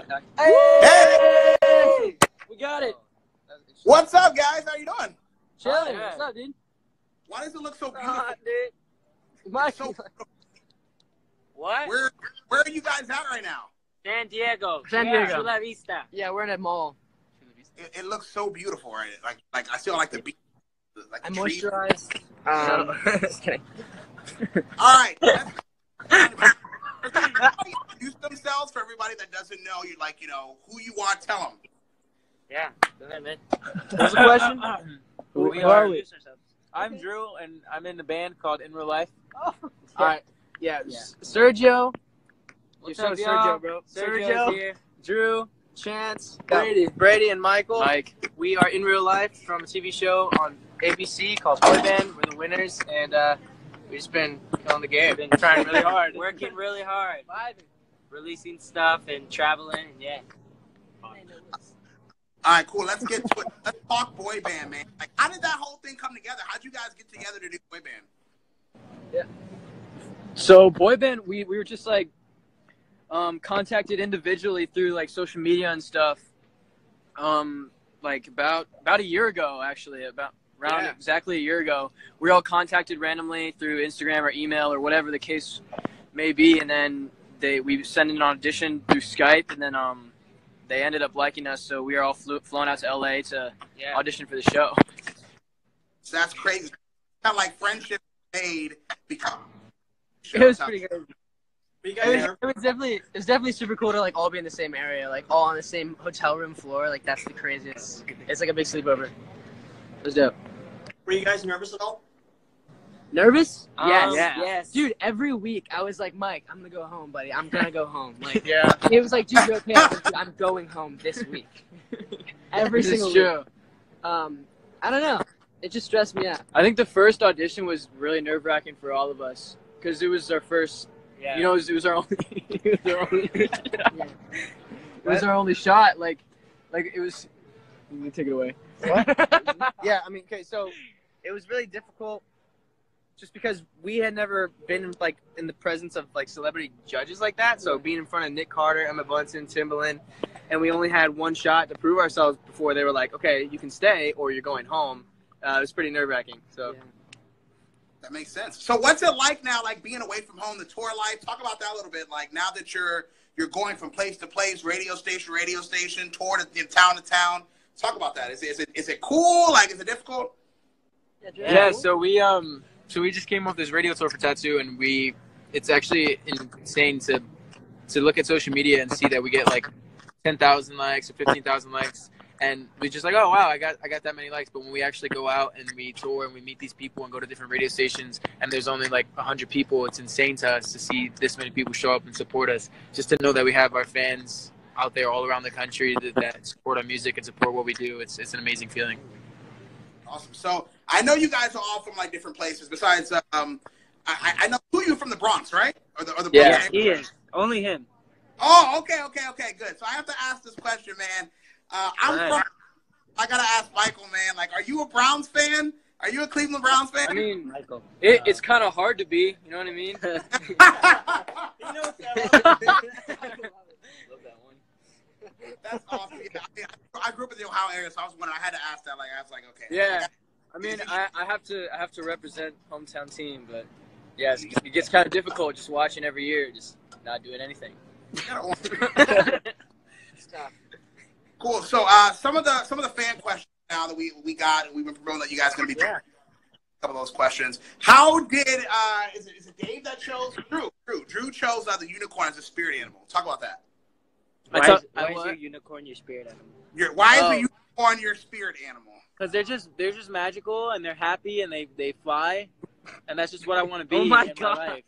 contact. Hey! We got it. What's up, guys? How you doing? Chilling. yeah. What's up, dude? Why does it look so beautiful? Hot, dude. Mike. So, What? where where are you guys at right now? San Diego. San Yeah, Diego. Chula Vista. Yeah, we're in a mall. It, it looks so beautiful, right? Like like I still like the beach, like I the moisturized. Um, just kidding. All right. let's- Everybody Introduce themselves for everybody that doesn't know you, like you know who you are. Tell them. Yeah. Go ahead, man. What's the question? Who, Who who are are we? I'm Drew, and I'm in the band called In Real Life. All right. Yeah. Yeah. Sergio. What's Show up, y'all? Sergio, bro. Sergio's Sergio. here. Drew. Chance. Brady. Brady and Michael. Mike. We are in real life from a TV show on ABC called Boy Band. We're the winners, and uh, we've just been killing the game. Been trying really hard. Working really hard. Releasing stuff and traveling. And yeah. All right, cool. Let's get to it. Let's talk boy band, man. Like, how did that whole thing come together? How'd you guys get together to do boy band? Yeah. So boy band, we, we were just like um, contacted individually through like social media and stuff. Um, like about about a year ago, actually, about around Yeah. exactly a year ago, we were all contacted randomly through Instagram or email or whatever the case may be, and then they we sent in an audition through Skype, and then um, they ended up liking us, so we are all flew, flown out to LA to Yeah. audition for the show. So that's crazy. Kind of like friendship made because. It was pretty good. It was, it was definitely it was definitely super cool to like all be in the same area, like all on the same hotel room floor. Like that's the craziest. It's like a big sleepover. It was dope. Were you guys nervous at all? Nervous? Um, yes. yeah. Yes. Dude, every week I was like, Mike, I'm gonna go home, buddy. I'm gonna go home. Like Yeah, it was like, dude, you're okay? I was like, dude, I'm going home this week. every it's single true. week. Um, I don't know. It just stressed me out. I think the first audition was really nerve wracking for all of us because it was our first. Yeah. You know, it was, it was our only. it was our only. it was our only shot. Like, like it was. Let me take it away. What? yeah, I mean, okay, so it was really difficult just because we had never been like in the presence of like celebrity judges like that. So being in front of Nick Carter, Emma Bunton, Timbaland, and we only had one shot to prove ourselves before they were like, okay, you can stay or you're going home. Uh, it was pretty nerve wracking. So That makes sense. So what's it like now, like being away from home, the tour life? Talk about that a little bit. Like now that you're you're going from place to place, radio station, radio station, tour to in town to town. Talk about that. Is it is it is it cool? Like is it difficult? Yeah. So we um. So we just came off this radio tour for tattoo, and we. It's actually insane to to look at social media and see that we get like ten thousand likes or fifteen thousand likes, and we just like, oh wow, I got I got that many likes. But when we actually go out and we tour and we meet these people and go to different radio stations, and there's only like hundred people, it's insane to us to see this many people show up and support us. Just to know that we have our fans out there all around the country that, that support our music and support what we do. It's it's an amazing feeling. Awesome. So I know you guys are all from like different places. Besides, um, I, I know who are you from the Bronx, right? Or the or the Yeah. Bronx? He is. Only him. Oh, okay, okay, okay, good. So I have to ask this question, man. Uh, I'm Right. from. I gotta ask Michael, man. Like, are you a Browns fan? Are you a Cleveland Browns fan? I mean, Michael. it, it's kind of hard to be. You know what I mean? You know what's that? That's awesome. Yeah, I, mean, I grew up in the Ohio area, so I was wondering. I had to ask that. Like, I was like, okay. Yeah. I mean, I, I have to I have to represent hometown team, but yeah, it gets kind of difficult just watching every year, just not doing anything. Cool. So, uh, some of the some of the fan questions now that we we got, and we've been promoting that you guys are gonna be Yeah. a couple of those questions. How did uh, is it is it Dave that chose Drew? Drew Drew chose uh, the unicorn as a spirit animal. Talk about that. I Why, thought- is, why I is your unicorn your spirit animal? Your, why is Oh. the unicorn your spirit animal? Because they're just they're just magical and they're happy and they they fly, and that's just what I want to be Oh my in God. my life.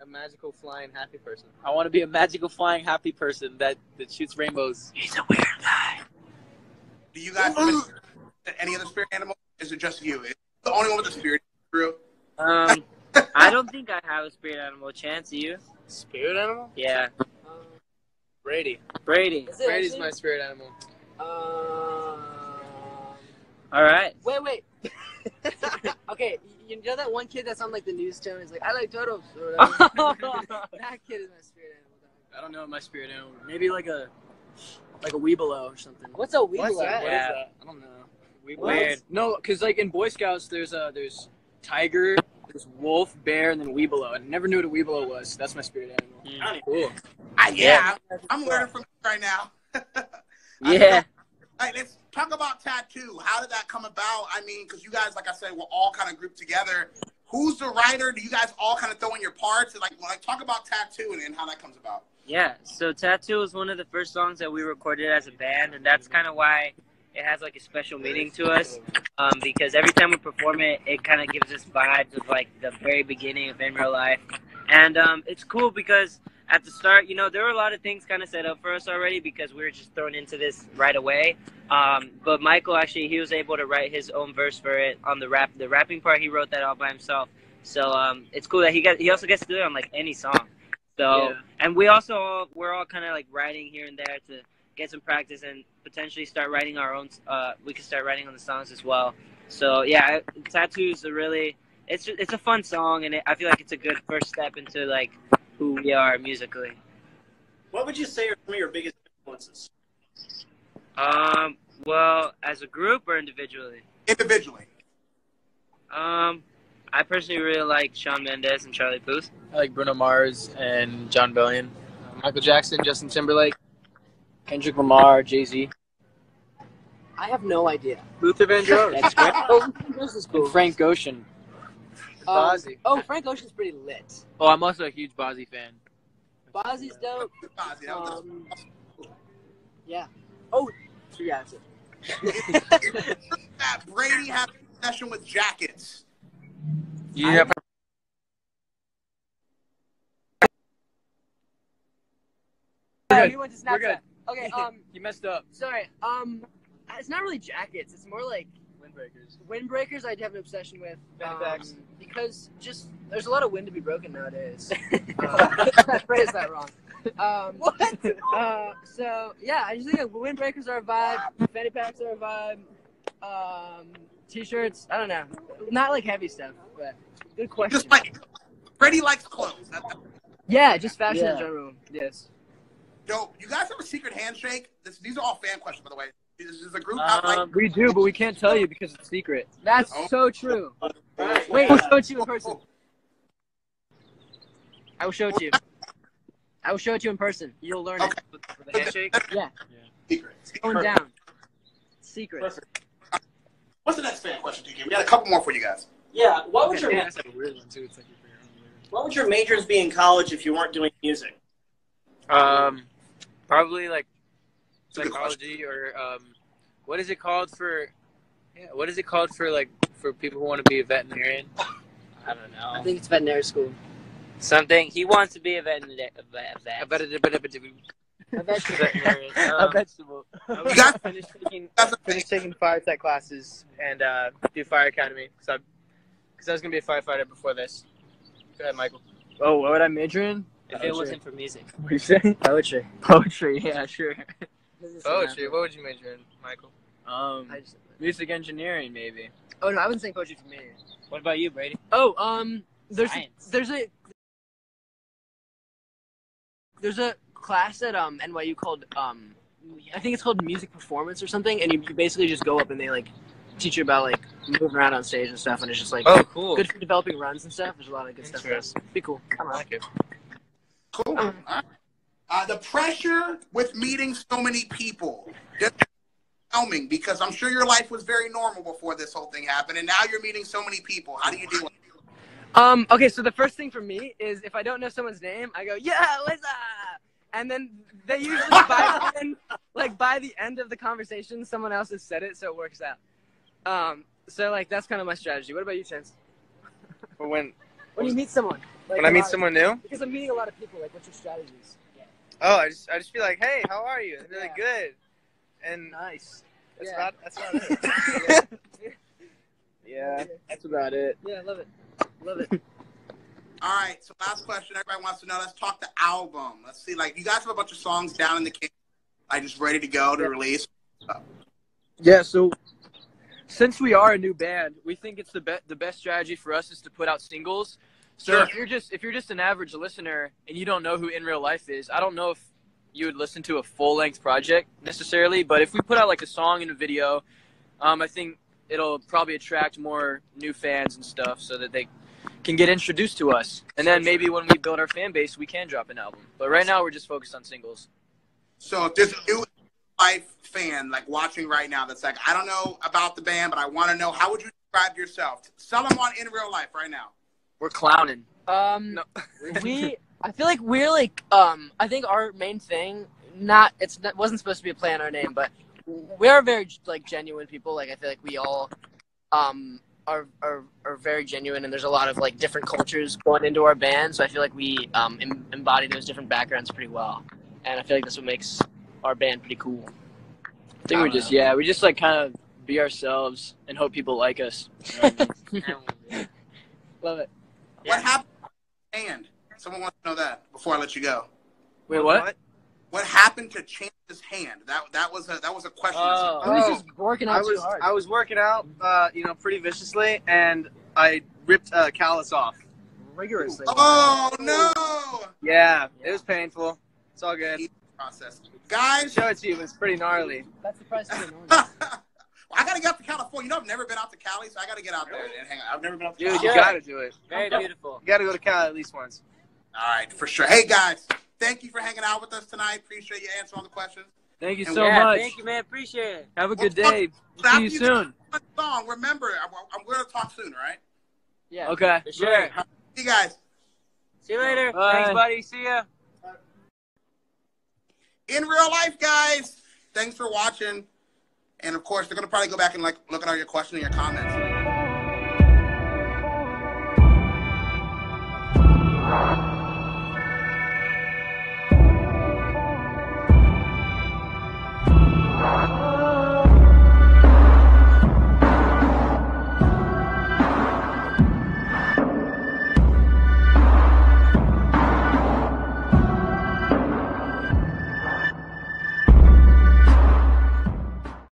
a magical flying happy person. I want to be a magical flying happy person that that shoots rainbows. He's a weird guy. Do you guys have any other spirit animal? Is it just you? Is the only one with a spirit? Drew. Um, I don't think I have a spirit animal. Chance, you? Spirit animal? Yeah. Brady. Brady. Brady's my spirit animal. All right. Wait, wait. okay, you know that one kid that's on like the news channel? He's like, I like turtles. Or that kid is my spirit animal. dog. I don't know my spirit animal. Maybe like a like a Webelo or something. What's a Webelo? What's that? What is Yeah. that? I don't know. Weird. No, because like in Boy Scouts, there's uh there's tiger, there's wolf, bear, and then Webelo. I never knew what a Webelo was. That's my spirit animal. I cool. I, yeah, yeah, I'm learning from you right now. Yeah. All right, let's talk about tattoo. How did that come about? I mean, because you guys, like I said, we're all kind of grouped together. Who's the writer? Do you guys all kind of throw in your parts? And like, like talk about tattoo and, and how that comes about. Yeah, so Tattoo was one of the first songs that we recorded as a band, and that's kind of why it has like a special meaning to us. Um, because every time we perform it, it kind of gives us vibes of like the very beginning of In Real Life, and um, it's cool because at the start, you know, there were a lot of things kind of set up for us already because we were just thrown into this right away. Um, but Michael actually, he was able to write his own verse for it on the rap. The rapping part, he wrote that all by himself. So um, it's cool that he got. He also gets to do it on like any song. So Yeah. and we also all, we're all kind of like writing here and there to get some practice and potentially start writing our own. Uh, we can start writing on the songs as well. So yeah, tattoos are really. It's it's a fun song and it, I feel like it's a good first step into like who we are musically. What would you say are some of your biggest influences? Um, well, as a group or individually. Individually. Um, I personally really like Shawn Mendes and Charlie Puth. I like Bruno Mars and Jon Bellion. Uh, Michael Jackson, Justin Timberlake. Kendrick Lamar, Jay Z, I have no idea. Luther Vandross. That's great. Oh, this is cool. and Frank Ocean. Um, Bazzi. oh, Frank Ocean's pretty lit. Oh, I'm also a huge Bazzi fan. Bazzi's dope. Ozzy, Um, yeah. Oh, yeah. That's it. that Brady had a session with jackets. You have Yeah, good. we went to Snapchat. Okay. Um. You messed up. Sorry. Um. It's not really jackets. It's more like Windbreakers. windbreakers. I have an obsession with. Fanny Um, packs. because just there's a lot of wind to be broken nowadays. uh, I phrased that wrong. Um, what? Uh, so yeah, I just think windbreakers are a vibe. Fanny packs are a vibe. Um, t-shirts. I don't know. Not like heavy stuff, but good question. Just like Brady likes clothes. That, that, yeah, just fashion Yeah. in general. Yes. dope. You guys have a secret handshake? This, these are all fan questions, by the way. This is a group have like Um, We do, but we can't tell you because it's secret. That's Oh. so true. Right. Wait, I'll show it to you in person. I will show it to you. I will show it to you in person. You'll learn Okay. for the handshake. it. Yeah, secret. it's going down. Secret. Perfect. What's the next fan question, TK? We got a couple more for you guys. Yeah. What would your that's like a weird one too. It's like your. What would your majors be in college if you weren't doing music? Um, probably like a good psychology or um, what is it called for? Yeah, what is it called for like for people who want to be a veterinarian? I don't know. I think it's veterinary school. Something he wants to be a veterinarian. A vet, A vet. veterinarian. I bet you- veterinarian. A Um, vegetable. You guys, finish taking finish taking fire tech classes and uh, do fire academy because I was gonna be a firefighter before this. Go ahead, Michael. Oh, what would I major in? if it wasn't for music. What you say? Poetry. Poetry. Yeah, sure. Poetry. What would you major in, Michael? Um, I just, music engineering maybe. oh no, I wouldn't say poetry for me. What about you, Brady? Oh, um, there's a, there's a there's a class at um NYU called um I think it's called music performance or something, and you, you basically just go up and they like teach you about like moving around on stage and stuff, and it's just like Oh, cool. good for developing runs and stuff. There's a lot of good stuff. there. Be cool. I like it. cool. All right. Uh, the pressure with meeting so many people. Just overwhelming because I'm sure your life was very normal before this whole thing happened, and now you're meeting so many people. How do you deal with it? Um. Okay. So the first thing for me is if I don't know someone's name, I go, "Yeah, what's up?" And then they usually by the end, like by the end of the conversation, someone else has said it, so it works out. Um. So like that's kind of my strategy. What about you, Chance? When When you meet someone. Like, when I a meet lot- someone new, Because I'm meeting a lot of people. Like, what's your strategies? Oh, I just I just feel like, hey, how are you? And they're like, Yeah. good. And Nice. that's Yeah. about that's about it. Yeah, that's about it. Yeah, love it. Love it. All right. So last question. Everybody wants to know. Let's talk the album. Let's see. Like you guys have a bunch of songs down in the case, like just ready to go to release. Yeah, so since we are a new band, we think it's the be- the best strategy for us is to put out singles. So Sure. if you're just if you're just an average listener and you don't know who In Real Life is, I don't know if you would listen to a full length project necessarily, but if we put out like a song and a video, um, I think it'll probably attract more new fans and stuff, so that they can get introduced to us. And then maybe when we build our fan base, we can drop an album. But right now, we're just focused on singles. So if there's a new life fan like watching right now that's like, I don't know about the band, but I want to know, how would you describe yourself? Sell them on in real life right now. We're clowning. Um, No. we I feel like we're like um I think our main thing not it's not, wasn't supposed to be a play on our name, but we are very like genuine people. Like I feel like we all um are are, are very genuine, and there's a lot of like different cultures going into our band. So I feel like we um em- embody those different backgrounds pretty well, and I feel like that's what makes our band pretty cool. I think we just yeah, we just like kind of be ourselves and hope people like us. You know I mean? Love it. What happened to hand? Someone wants to know that before I let you go. Wait, what? What happened to Chance's hand? That that was a that was a question. Oh. I was Oh. just working I out too was hard. I was working out, uh, you know, pretty viciously, and I ripped a callus off. rigorously. oh no! Yeah, it was painful. It's all good. Process, I'll guys. show it to you. It's pretty gnarly. That's the price I gotta get out to California. You know, I've never been out to Cali, so I gotta get out there and hang out. I've never been out to Dude, Cali. you gotta do it. Very beautiful. You gotta go to Cali at least once. All right, for sure. Hey guys, thank you for hanging out with us tonight. Appreciate you answering all the questions. Thank you And so yeah, much. thank you, man. Appreciate it. Have a good Well, day. After See you you- soon. Song. Remember, I'm, I'm going to talk soon. right? Yeah. Okay. For sure. See you guys. See you later. Bye. Thanks, buddy. See ya. in real life, guys. Thanks for watching. And of course, they're gonna probably go back and like look at all your questions and your comments.